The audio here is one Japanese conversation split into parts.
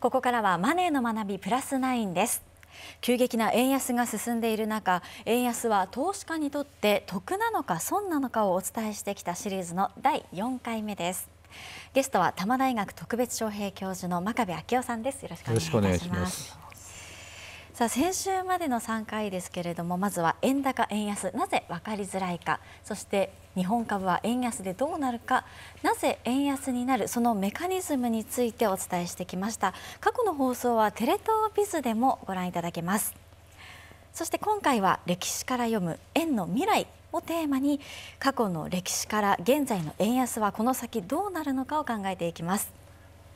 ここからはマネーの学びプラス9です。急激な円安が進んでいる中円安は投資家にとって得なのか損なのかをお伝えしてきたシリーズの第4回目です。ゲストは多摩大学特別招聘教授の真壁昭夫さんです。よろしくお願いします。さあ先週までの3回ですけれどもまずは円高円安なぜ分かりづらいかそして日本株は円安でどうなるかなぜ円安になるそのメカニズムについてお伝えしてきました。過去の放送はテレ東ビズでもご覧いただけます。そして今回は歴史から読む円の未来をテーマに過去の歴史から現在の円安はこの先どうなるのかを考えていきます。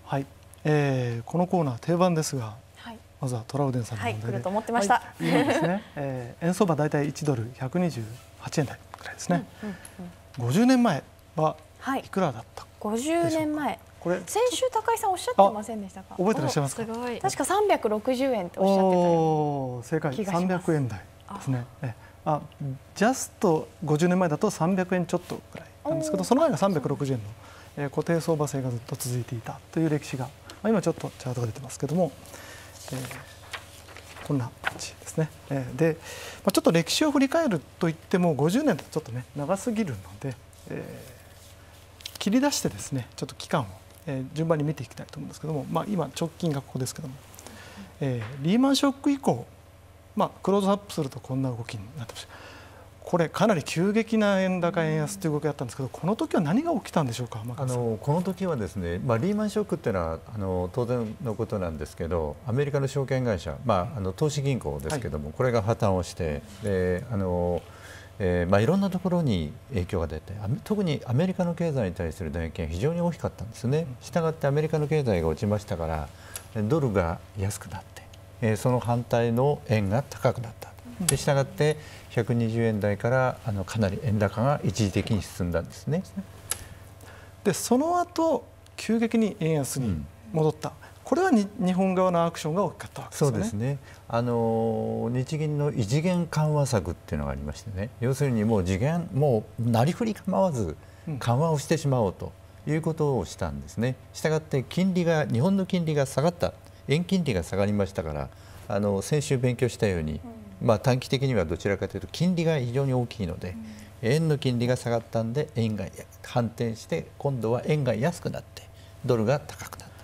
はい、えー、このコーナー定番ですがまずはトラウデンさんの問題で、はい、と思ってました。はい、今ですね、えー、円相場大体1ドル128円台ぐらいですね。うんうんうん、50年前はいくらだった、はい、50年前。これ先週高井さんおっしゃってませんでしたか？覚えてらっしゃいますか？す確か360円とおっしゃってた正解300円台ですね。えあジャスト50年前だと300円ちょっとぐらいなんですけどその前が360円の、えー、固定相場制がずっと続いていたという歴史が、まあ、今ちょっとチャートが出てますけども、えー、こんな感じですね。えー、で、まあ、ちょっと歴史を振り返るといっても50年だとちょっとね長すぎるので、えー、切り出してですねちょっと期間を、えー、順番に見ていきたいと思うんですけども、まあ、今直近がここですけども、えー、リーマンショック以降、まあ、クローズアップするとこんな動きになってました。これかなり急激な円高円安という動きだったんですけどこの時は何が起きたんでしょうかあのこの時はですね、まあ、リーマンショックっていうのはあの当然のことなんですけどアメリカの証券会社、まあ、あの投資銀行ですけども、はい、これが破綻をしてであの、えーまあ、いろんなところに影響が出て特にアメリカの経済に対する打撃が非常に大きかったんですね。したがってアメリカの経済が落ちましたからドルが安くなって、えー、その反対の円が高くなった。でしたがって120円台からあのかなり円高が一時的に進んだんですね。でその後急激に円安に戻った、うん、これは日本側のアクションが大きかったわけですね。そうですね。あの日銀の異次元緩和策っていうのがありましてね。要するにもう次元もうなりふり構わず緩和をしてしまおうということをしたんですね。したがって金利が日本の金利が下がった。円金利が下がりましたからあの先週勉強したように、まあ、短期的にはどちらかというと金利が非常に大きいので、うん、円の金利が下がったんで円が反転して今度は円が安くなってドルが高くなった。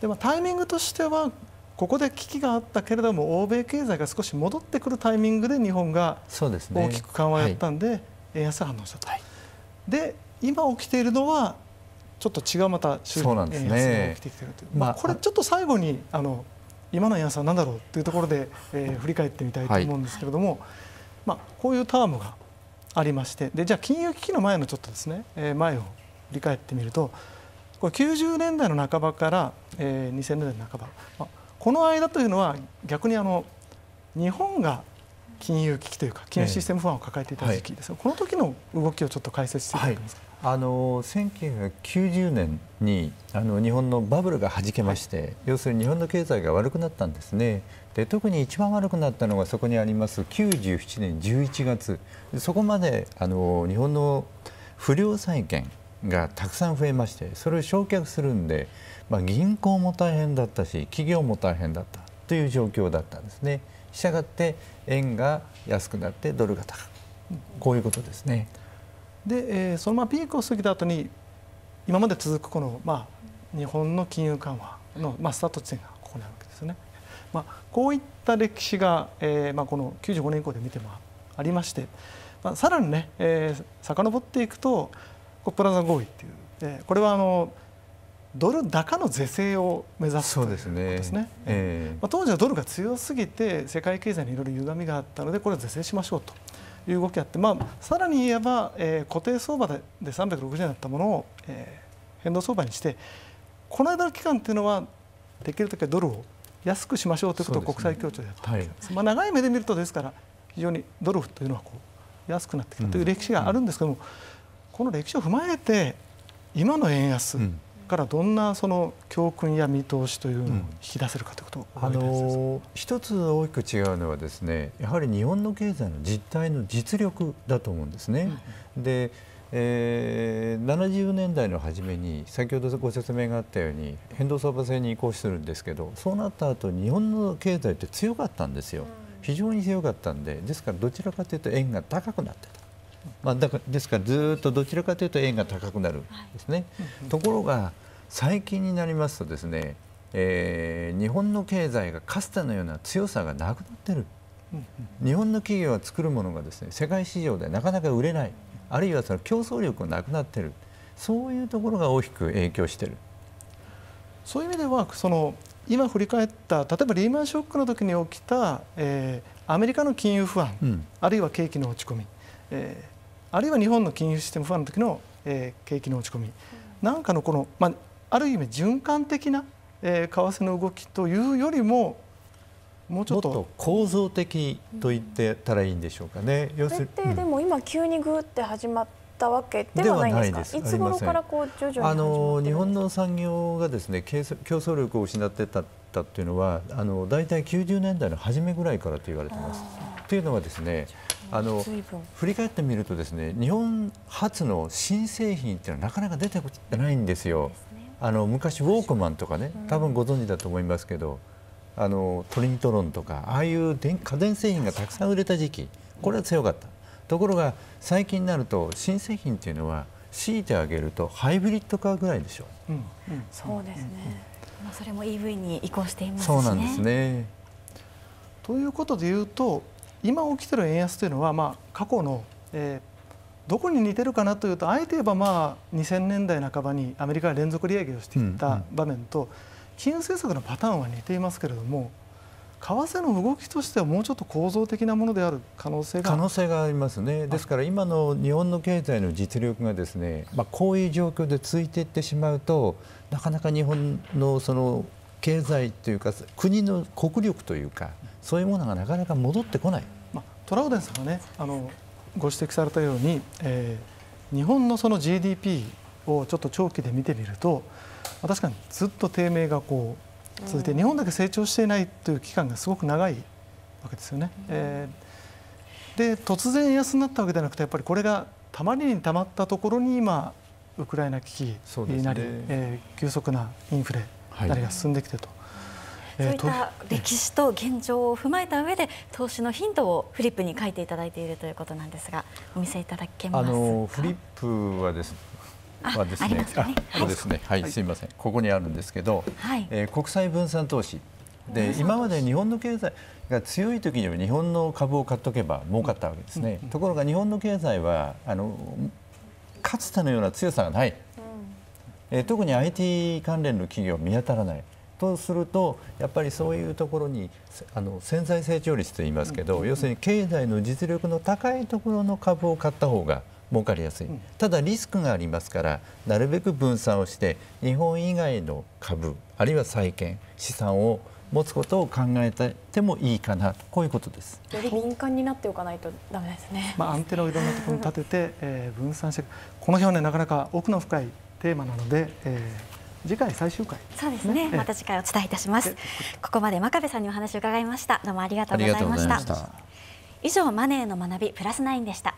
でもタイミングとしてはここで危機があったけれども欧米経済が少し戻ってくるタイミングで日本が大きく緩和やったんで円安反応したと。はい、で今起きているのはちょっと違うまた周囲円安が起きてきているという、まあ、これちょっと最後にあの今の円安は何だろうというところで、えー、振り返ってみたいと思うんですけれども、はい、まあ、こういうタームがありましてでじゃあ金融危機の前のちょっとですね、えー、前を振り返ってみるとこれ90年代の半ばから、えー、2000年代の半ば、まあ、この間というのは逆にあの日本が金融危機というか金融システム不安を抱えていた時期です。が、えーはい、この時の動きをちょっと解説していただけますか？はいあの1990年にあの日本のバブルがはじけまして、はい、要するに日本の経済が悪くなったんですねで特に一番悪くなったのがそこにあります97年11月そこまであの日本の不良債権がたくさん増えましてそれを焼却するんで、まあ、銀行も大変だったし企業も大変だったという状況だったんですね。したがって円が安くなってドルが高くこういうことですね。で、えー、そのままピークを過ぎた後に今まで続くこの、まあ、日本の金融緩和の、まあ、スタート地点がここにあるわけですよね。まあ、こういった歴史が、えーまあ、この95年以降で見てもありまして、まあ、さらにね、えー、遡っていくとプラザ合意っていう、えー、これはあのドル高の是正を目指すということですね。えー、まあ、当時はドルが強すぎて世界経済にいろいろ歪みがあったのでこれを是正しましょうと。いう動きがあって、まあ、さらに言えば、えー、固定相場でで360円だったものを、えー、変動相場にしてこの間の期間というのはできるだけドルを安くしましょうということを国際協調でやったわけです、ねはい、まあ、長い目で見るとですから非常にドルというのはこう安くなってきたという歴史があるんですけども、うん、この歴史を踏まえて今の円安、うんからどんなその教訓や見通しというのを引き出せるかということ、うん、あの一つ大きく違うのはですねやはり日本の経済の実態の実力だと思うんですね。うん、でえー、70年代の初めに先ほどご説明があったように変動相場制に移行するんですけどそうなった後日本の経済って強かったんですよ、非常に強かったんでですからどちらかというと円が高くなってた、まあ、だからですからずっとどちらかというと円が高くなるですね、ところが最近になりますとですね、えー、日本の経済がかつてのような強さがなくなってる、日本の企業が作るものがですね世界市場でなかなか売れない。あるいはその競争力がなくなっている。そういうところが大きく影響している。そういう意味ではその今振り返った例えばリーマンショックの時に起きた、えー、アメリカの金融不安、うん、あるいは景気の落ち込み、えー、あるいは日本の金融システム不安の時の、えー、景気の落ち込み、うん、なんかのこの、まあ、ある意味循環的な、えー、為替の動きというよりももうちょっと構造的と言ってたらいいんでしょうかね。要するにでも今急にぐって始まったわけではないですか？いつ頃からこう徐々にあの日本の産業がですね競争力を失ってたったっていうのはあの大体90年代の初めぐらいからと言われてます。というのはですね。あの振り返ってみるとですね日本初の新製品っていうのはなかなか出てこないんですよ。あの昔ウォークマンとかね多分ご存知だと思いますけど、あのトリニトロンとかああいう電家電製品がたくさん売れた時期これは強かった。ところが最近になると新製品っていうのは強いてあげるとハイブリッドカーぐらいでしょ。う、うんうん、そうですね、うん、まあ、それも EV に移行しています、ね、そうなんですね。ということでいうと今起きてる円安というのは、まあ、過去の、えー、どこに似てるかなというとあえて言えばまあ2000年代半ばにアメリカが連続利上げをしていった場面と、うん。うん金融政策のパターンは似ていますけれども為替の動きとしてはもうちょっと構造的なものである可能性が可能性がありますね、ですから今の日本の経済の実力がですね、まあ、こういう状況でついていってしまうとなかなか日本のその経済というか国の国力というかそういうものがなかなか戻ってこない、まあ、トラウデンさんがねあのご指摘されたように、えー、日本のその GDP をちょっと長期で見てみると確かにずっと低迷がこう続いて、日本だけ成長していないという期間がすごく長いわけですよね。えー、で突然安になったわけではなくてやっぱりこれがたまりにたまったところに今ウクライナ危機になり、ね。えー、急速なインフレなりが進んできてと。そういった歴史と現状を踏まえた上で投資のヒントをフリップに書いていただいているということなんですがお見せいただけますか？あのフリップはですはですね、そう ですね、はい、すみません、ここにあるんですけど、はい、えー、国際分散投資。で今まで日本の経済が強い時には日本の株を買っとけば儲かったわけですね。うん、ところが日本の経済はあのかつてのような強さがない、うん、えー、特に IT 関連の企業見当たらない。とするとやっぱりそういうところにあの潜在成長率と言いますけど、要するに経済の実力の高いところの株を買った方が儲かりやすい、ただリスクがありますからなるべく分散をして日本以外の株あるいは債券資産を持つことを考えてもいいかなこういうことです。より敏感になっておかないとダメですね。まあアンテナをいろんなところに立てて、えー、分散してこの辺はねなかなか奥の深いテーマなので、えー、次回最終回、そうですね、また次回お伝えいたします。ここまで真壁さんにお話を伺いました。どうもありがとうございました。以上マネーの学びプラスナインでした